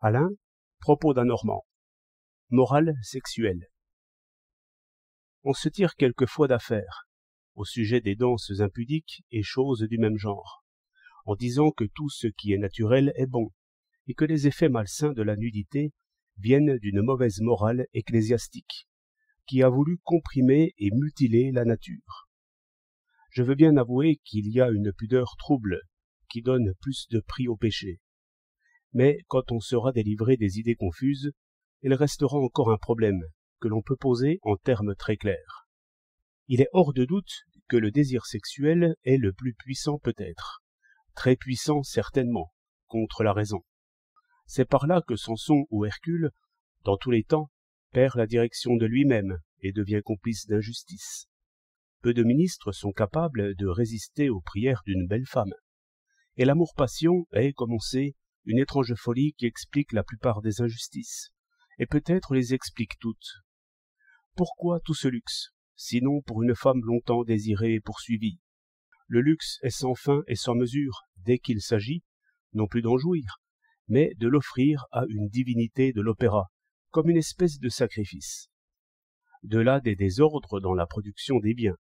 Alain, propos d'un Normand. Morale sexuelle. On se tire quelquefois d'affaire au sujet des danses impudiques et choses du même genre, en disant que tout ce qui est naturel est bon, et que les effets malsains de la nudité viennent d'une mauvaise morale ecclésiastique, qui a voulu comprimer et mutiler la nature. Je veux bien avouer qu'il y a une pudeur trouble qui donne plus de prix au péché. Mais quand on sera délivré des idées confuses, il restera encore un problème que l'on peut poser en termes très clairs. Il est hors de doute que le désir sexuel est le plus puissant peut-être, très puissant certainement, contre la raison. C'est par là que Samson ou Hercule, dans tous les temps, perd la direction de lui-même et devient complice d'injustice. Peu de ministres sont capables de résister aux prières d'une belle femme. Et l'amour-passion est, comme on sait, une étrange folie qui explique la plupart des injustices, et peut-être les explique toutes. Pourquoi tout ce luxe, sinon pour une femme longtemps désirée et poursuivie? Le luxe est sans fin et sans mesure dès qu'il s'agit, non plus d'en jouir, mais de l'offrir à une divinité de l'opéra, comme une espèce de sacrifice. De là des désordres dans la production des biens,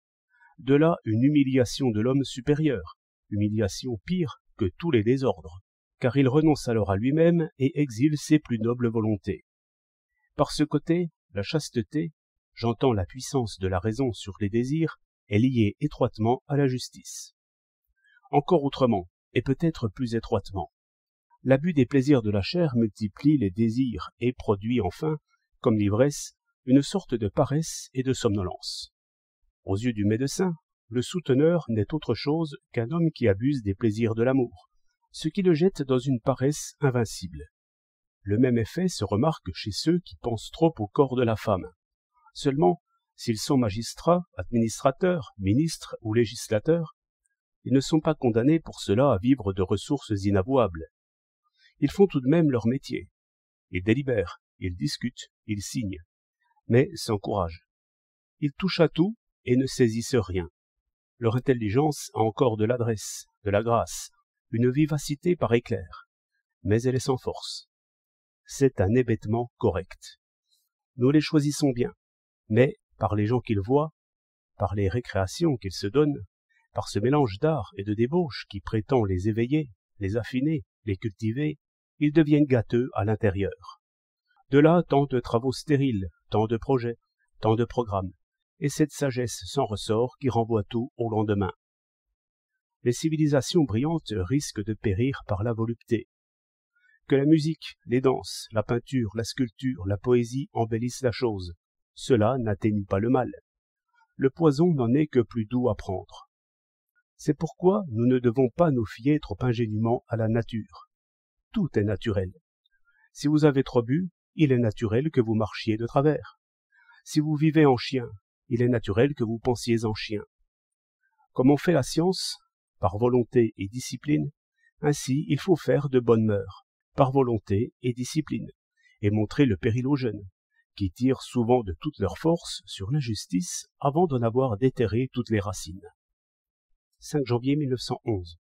de là une humiliation de l'homme supérieur, humiliation pire que tous les désordres, car il renonce alors à lui-même et exile ses plus nobles volontés. Par ce côté, la chasteté, j'entends la puissance de la raison sur les désirs, est liée étroitement à la justice. Encore autrement, et peut-être plus étroitement. L'abus des plaisirs de la chair multiplie les désirs et produit enfin, comme l'ivresse, une sorte de paresse et de somnolence. Aux yeux du médecin, le souteneur n'est autre chose qu'un homme qui abuse des plaisirs de l'amour, ce qui le jette dans une paresse invincible. Le même effet se remarque chez ceux qui pensent trop au corps de la femme. Seulement, s'ils sont magistrats, administrateurs, ministres ou législateurs, ils ne sont pas condamnés pour cela à vivre de ressources inavouables. Ils font tout de même leur métier. Ils délibèrent, ils discutent, ils signent, mais sans courage. Ils touchent à tout et ne saisissent rien. Leur intelligence a encore de l'adresse, de la grâce, une vivacité par éclair, mais elle est sans force. C'est un hébétement correct. Nous les choisissons bien, mais par les gens qu'ils voient, par les récréations qu'ils se donnent, par ce mélange d'art et de débauche qui prétend les éveiller, les affiner, les cultiver, ils deviennent gâteux à l'intérieur. De là tant de travaux stériles, tant de projets, tant de programmes, et cette sagesse sans ressort qui renvoie tout au lendemain. Les civilisations brillantes risquent de périr par la volupté. Que la musique, les danses, la peinture, la sculpture, la poésie embellissent la chose, cela n'atteignit pas le mal. Le poison n'en est que plus doux à prendre. C'est pourquoi nous ne devons pas nous fier trop ingénument à la nature. Tout est naturel. Si vous avez trop bu, il est naturel que vous marchiez de travers. Si vous vivez en chien, il est naturel que vous pensiez en chien. Comme on fait la science, par volonté et discipline, ainsi il faut faire de bonnes mœurs, par volonté et discipline, et montrer le péril aux jeunes, qui tirent souvent de toute leur force sur l'injustice avant d'en avoir déterré toutes les racines. 5 janvier 1911